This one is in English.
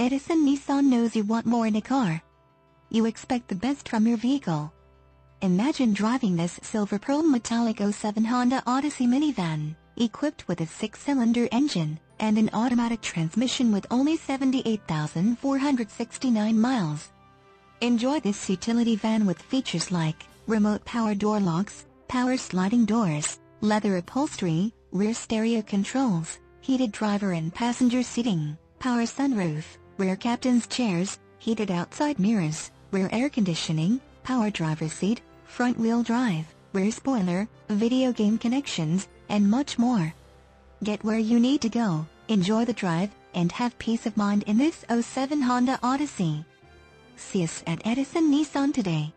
Edison Nissan knows you want more in a car. You expect the best from your vehicle. Imagine driving this silver pearl metallic 07 Honda Odyssey minivan, equipped with a six-cylinder engine and an automatic transmission with only 78,469 miles. Enjoy this utility van with features like remote power door locks, power sliding doors, leather upholstery, rear stereo controls, heated driver and passenger seating, power sunroof, rear captain's chairs, heated outside mirrors, rear air conditioning, power driver seat, front wheel drive, rear spoiler, video game connections, and much more. Get where you need to go, enjoy the drive, and have peace of mind in this 07 Honda Odyssey. See us at Edison Nissan today.